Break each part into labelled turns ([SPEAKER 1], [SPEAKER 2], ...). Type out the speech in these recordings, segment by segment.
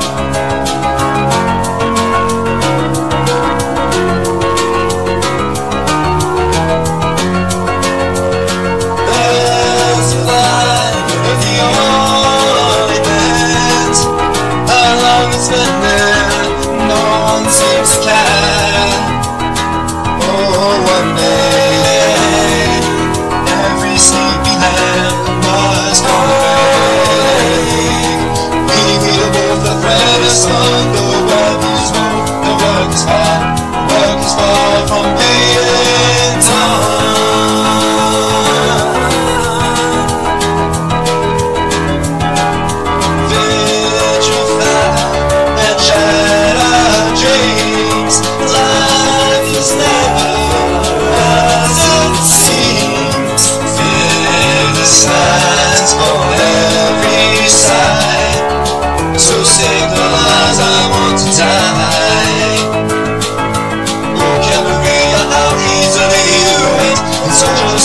[SPEAKER 1] Música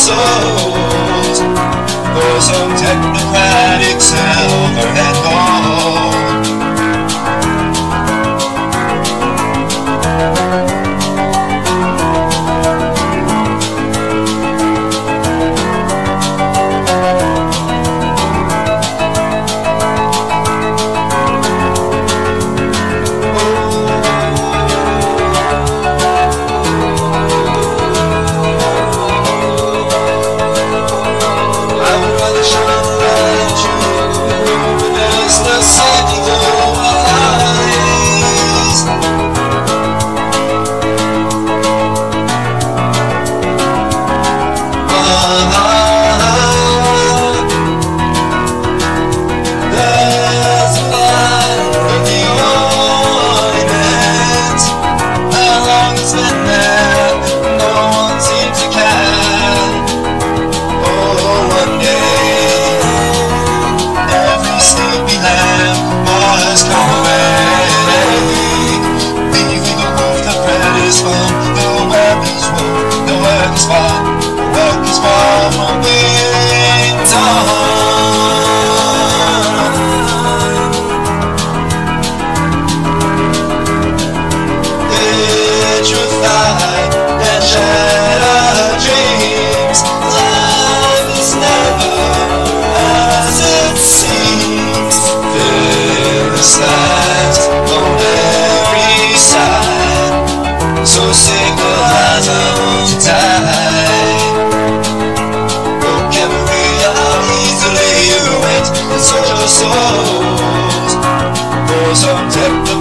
[SPEAKER 1] souls, for some technocratic overhead. I want you tight. How easily you and your souls for some depth of